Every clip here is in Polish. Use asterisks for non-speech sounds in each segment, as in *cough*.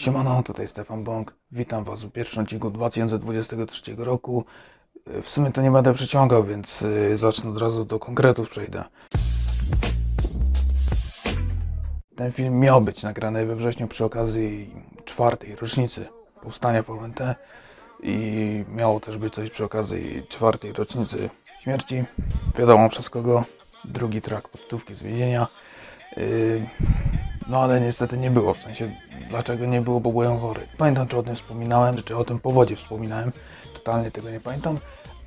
Siemano, tutaj Stefan Bąk. Witam Was w pierwszym odcinku 2023 roku. W sumie to nie będę przeciągał, więc y, zacznę od razu do konkretów przejdę. Ten film miał być nagrany we wrześniu przy okazji czwartej rocznicy powstania VNT i miało też być coś przy okazji czwartej rocznicy śmierci. Wiadomo przez kogo. Drugi track podtówki z więzienia. Yy, no ale niestety nie było, w sensie dlaczego nie było, bo byłem chory. Pamiętam czy o tym wspominałem, czy o tym powodzie wspominałem, totalnie tego nie pamiętam,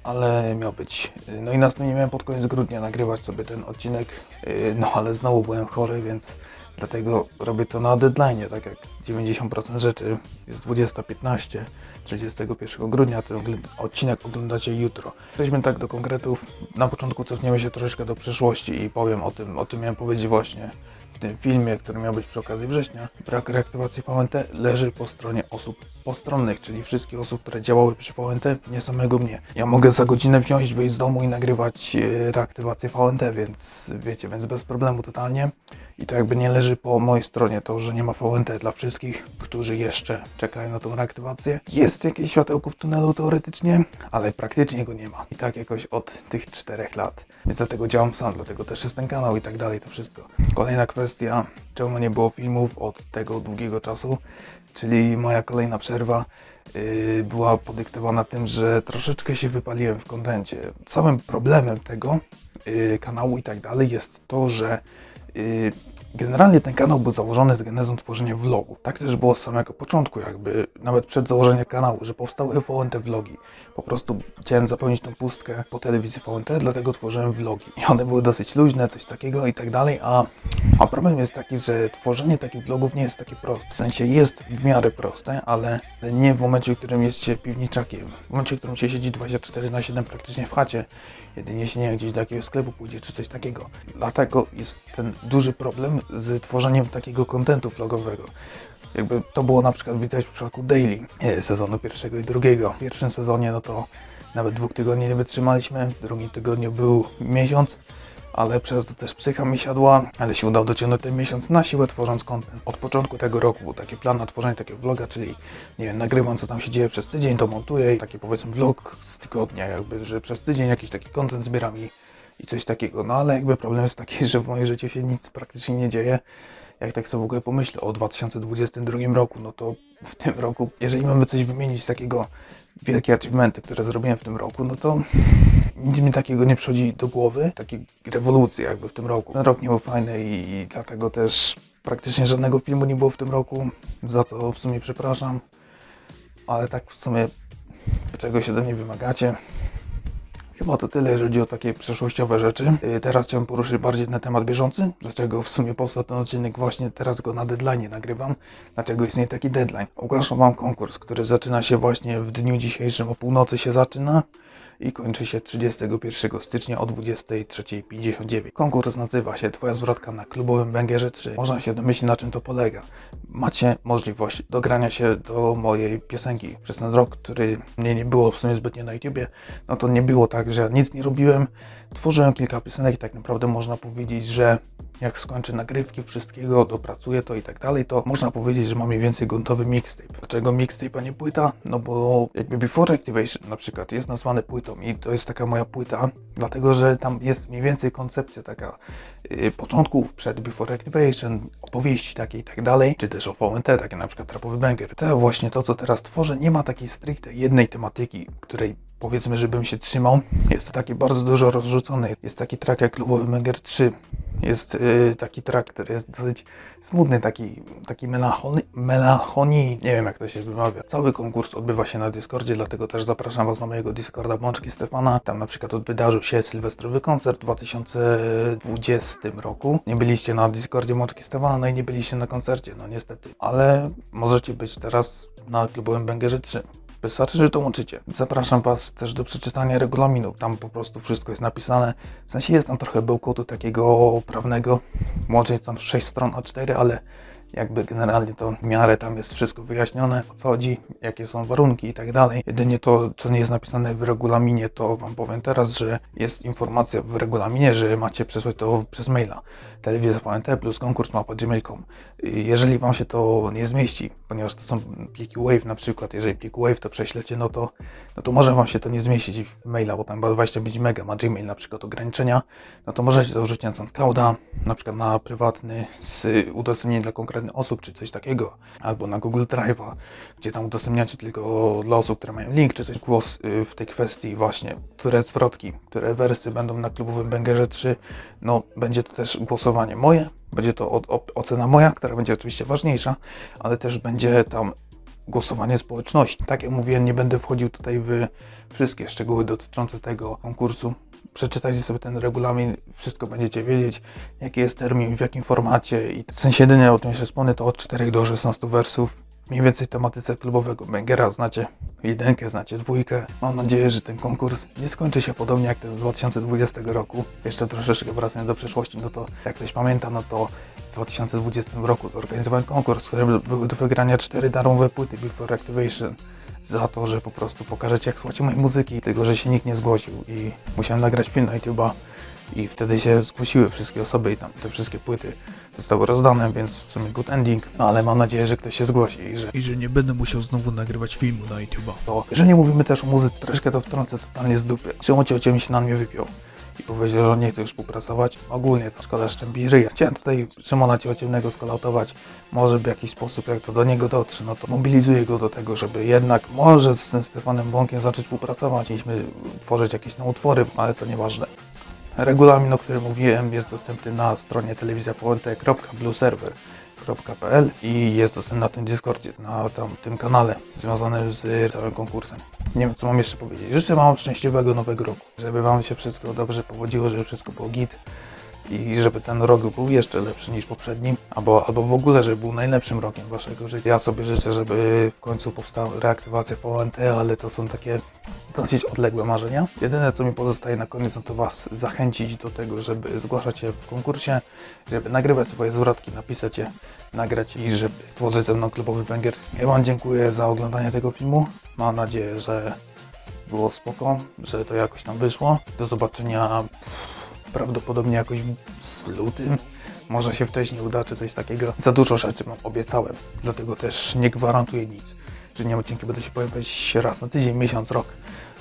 ale miał być. No i następnie miałem pod koniec grudnia nagrywać sobie ten odcinek, yy, no ale znowu byłem chory, więc dlatego robię to na deadline, tak jak 90% rzeczy jest 20.15, 31 grudnia, ten odcinek oglądacie jutro. Przejdźmy tak do konkretów. Na początku cofniemy się troszeczkę do przeszłości i powiem o tym, o tym miałem powiedzieć właśnie w tym filmie, który miał być przy okazji września, brak reaktywacji VNT leży po stronie osób postronnych, czyli wszystkich osób, które działały przy VNT, nie samego mnie. Ja mogę za godzinę wziąć, wyjść z domu i nagrywać e, reaktywację VNT, więc wiecie, więc bez problemu totalnie. I to jakby nie leży po mojej stronie to, że nie ma VNT dla wszystkich, którzy jeszcze czekają na tą reaktywację. Jest jakieś światełko w tunelu teoretycznie, ale praktycznie go nie ma. I tak jakoś od tych czterech lat. Więc dlatego działam sam, dlatego też jest ten kanał i tak dalej, to wszystko. Kolejna kwestia, czemu nie było filmów od tego długiego czasu, czyli moja kolejna przerwa yy, była podyktowana tym, że troszeczkę się wypaliłem w kontencie. Całym problemem tego yy, kanału i tak dalej jest to, że yy, Generalnie ten kanał był założony z genezą tworzenia vlogów. Tak też było z samego początku, jakby nawet przed założeniem kanału, że powstały VNT vlogi. Po prostu chciałem zapełnić tą pustkę po telewizji VNT, dlatego tworzyłem vlogi. I one były dosyć luźne, coś takiego i tak dalej, a, a problem jest taki, że tworzenie takich vlogów nie jest takie proste. W sensie jest w miarę proste, ale nie w momencie, w którym jest się piwniczakiem. W momencie, w którym się siedzi 24 na 7 praktycznie w chacie, jedynie się nie gdzieś do jakiegoś sklepu pójdzie czy coś takiego. Dlatego jest ten duży problem z tworzeniem takiego kontentu vlogowego. Jakby to było na przykład widać w przypadku Daily e, sezonu pierwszego i drugiego. W pierwszym sezonie no to nawet dwóch tygodni nie wytrzymaliśmy, w drugim tygodniu był miesiąc, ale przez to też psycha mi siadła, ale się udało dociągnąć ten miesiąc na siłę tworząc content. Od początku tego roku był taki plan na tworzenie takiego vloga, czyli nie wiem, nagrywam co tam się dzieje przez tydzień, to montuję i taki powiedzmy vlog z tygodnia jakby, że przez tydzień jakiś taki content zbieram i i coś takiego. No ale jakby problem jest taki, *laughs* że w moim życiu się nic praktycznie nie dzieje. Jak tak sobie w ogóle pomyślę o 2022 roku, no to w tym roku, jeżeli mamy coś wymienić takiego wielkie achievementy, które zrobiłem w tym roku, no to nic mi takiego nie przychodzi do głowy, takiej rewolucji jakby w tym roku. Ten rok nie był fajny i, i dlatego też praktycznie żadnego filmu nie było w tym roku, za co w sumie przepraszam, ale tak w sumie czego się do mnie wymagacie. Chyba to tyle, jeżeli chodzi o takie przeszłościowe rzeczy. Yy, Teraz chciałem poruszyć bardziej na temat bieżący. Dlaczego w sumie powstał ten odcinek właśnie teraz go na deadline nagrywam? Dlaczego istnieje taki deadline? Ogłaszam Wam konkurs, który zaczyna się właśnie w dniu dzisiejszym o północy się zaczyna i kończy się 31 stycznia o 23.59. Konkurs nazywa się Twoja zwrotka na klubowym węgierze 3. Można się domyślić na czym to polega. Macie możliwość dogrania się do mojej piosenki przez ten rok, który mnie nie było w sumie zbytnio na YouTubie. No to nie było tak, że nic nie robiłem. Tworzyłem kilka piosenek i tak naprawdę można powiedzieć, że jak skończę nagrywki, wszystkiego, dopracuję to i tak dalej, to można powiedzieć, że mam mniej więcej gotowy mixtape. Dlaczego mixtape, a nie płyta? No bo jakby Before Activation na przykład jest nazwany płytą i to jest taka moja płyta, dlatego że tam jest mniej więcej koncepcja taka yy, początków przed Before Activation, opowieści takie i tak dalej, czy też o VNT, takie na przykład Trapowy Banger. To właśnie to, co teraz tworzę, nie ma takiej stricte jednej tematyki, której powiedzmy, żebym się trzymał. Jest to takie bardzo dużo rozrzucone. Jest taki track jak Klubowy Banger 3, jest y, taki track, który jest dosyć smutny, taki, taki nie wiem jak to się wymawia. Cały konkurs odbywa się na Discordzie, dlatego też zapraszam Was na mojego Discorda Bączki Stefana. Tam na przykład wydarzył się sylwestrowy koncert w 2020 roku. Nie byliście na Discordzie Mączki Stefana, no i nie byliście na koncercie, no niestety. Ale możecie być teraz na klubowym Bęgerze 3. Wystarczy, że to łączycie. Zapraszam Was też do przeczytania regulaminu. Tam po prostu wszystko jest napisane. W sensie jest tam trochę bełkotu takiego prawnego. Łącznie jest tam 6 stron A4, ale jakby generalnie to w miarę tam jest wszystko wyjaśnione, o co chodzi, jakie są warunki i tak dalej. Jedynie to, co nie jest napisane w regulaminie, to Wam powiem teraz, że jest informacja w regulaminie, że macie przesłać to przez maila. Telewizja VNT plus konkurs mapa gmail.com. Jeżeli Wam się to nie zmieści, ponieważ to są pliki WAVE na przykład, jeżeli plik WAVE to prześlecie, no to, no to może Wam się to nie zmieścić w maila, bo tam chyba 25 mega ma Gmail na przykład ograniczenia, no to możecie to wrzucić na SoundClouda, na przykład na prywatny z udostępnieniem dla osób, czy coś takiego, albo na Google Drive'a, gdzie tam udostępniacie tylko dla osób, które mają link, czy coś głos y, w tej kwestii właśnie, które zwrotki, które wersy będą na klubowym Bęgerze 3, no będzie to też głosowanie moje, będzie to ocena moja, która będzie oczywiście ważniejsza, ale też będzie tam głosowanie społeczności. Tak jak mówiłem, nie będę wchodził tutaj w wszystkie szczegóły dotyczące tego konkursu. Przeczytajcie sobie ten regulamin, wszystko będziecie wiedzieć, jaki jest termin, w jakim formacie i w sensie jedynie o tym jeszcze wspomnę, to od 4 do 16 wersów. Mniej więcej tematyce klubowego Bengera znacie jedynkę, znacie dwójkę. Mam nadzieję, że ten konkurs nie skończy się podobnie jak ten z 2020 roku. Jeszcze troszeczkę wracając do przeszłości, no to jak ktoś pamięta, no to w 2020 roku zorganizowałem konkurs, w którym były do wygrania cztery darmowe płyty Before Activation za to, że po prostu pokażecie jak słuchacie mojej muzyki, tylko że się nikt nie zgłosił i musiałem nagrać film na YouTube'a i wtedy się zgłosiły wszystkie osoby i tam te wszystkie płyty zostały rozdane, więc w sumie good ending, no ale mam nadzieję, że ktoś się zgłosi i że I że nie będę musiał znowu nagrywać filmu na YouTube'a. to, jeżeli mówimy też o muzyce, troszkę to wtrącę totalnie z dupy. Szymon Ciocie mi się na mnie wypiął i powiedział, że nie chce już współpracować. Ogólnie to szkoda szczębi ryja. Chciałem tutaj Szymona Ciociemnego skolautować. Może w jakiś sposób, jak to do niego dotrze, no to mobilizuję go do tego, żeby jednak może z tym Stefanem Bąkiem zacząć współpracować. Mieliśmy tworzyć jakieś tam utwory, ale to nieważne. Regulamin, o którym mówiłem, jest dostępny na stronie telewizjavnt.blueserver.pl i jest dostępny na tym Discordzie, na tam, tym kanale związanym z całym konkursem. Nie wiem, co mam jeszcze powiedzieć. Życzę Wam szczęśliwego nowego roku, żeby Wam się wszystko dobrze powodziło, żeby wszystko było git i żeby ten rok był jeszcze lepszy niż poprzedni, albo, albo w ogóle, żeby był najlepszym rokiem Waszego życia. Ja sobie życzę, żeby w końcu powstała reaktywacja VNT, ale to są takie dosyć odległe marzenia. Jedyne, co mi pozostaje na koniec, no to Was zachęcić do tego, żeby zgłaszać się w konkursie, żeby nagrywać swoje zwrotki, napisać je, nagrać i żeby stworzyć ze mną klubowy węgier. Ja Wam dziękuję za oglądanie tego filmu. Mam nadzieję, że było spoko, że to jakoś tam wyszło. Do zobaczenia prawdopodobnie jakoś w lutym. Może się wcześniej uda, czy coś takiego. Za dużo rzeczy Wam obiecałem, dlatego też nie gwarantuję nic. Że nie odcinki będą się pojawiać raz na tydzień, miesiąc, rok.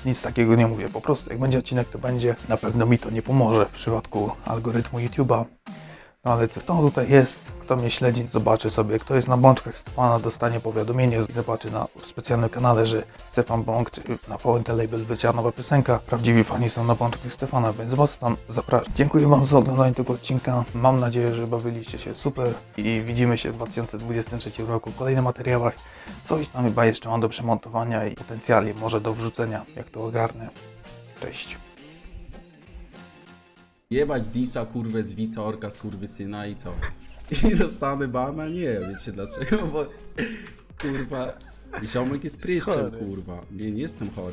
Nic takiego nie mówię. Po prostu jak będzie odcinek, to będzie. Na pewno mi to nie pomoże w przypadku algorytmu YouTube'a. No ale co kto tutaj jest, kto mnie śledzi, zobaczy sobie, kto jest na bączkach Stefana, dostanie powiadomienie i zobaczy na specjalnym kanale, że Stefan Bąk, czy na VNT Label wycięła nowa piosenka. Prawdziwi fani są na bączkach Stefana, więc was tam zapraszam. Dziękuję Wam za oglądanie tego odcinka. Mam nadzieję, że bawiliście się super i widzimy się w 2023 roku w kolejnych materiałach. Coś tam chyba jeszcze mam do przemontowania i potencjalnie może do wrzucenia, jak to ogarnę. Cześć. Jebać Disa, kurwę, z Wica, orka, z kurwy syna i co? *laughs* I dostanę bana? Nie, wiecie dlaczego? Bo kurwa, ziomek jest pryszczem, kurwa. Nie, nie jestem chory.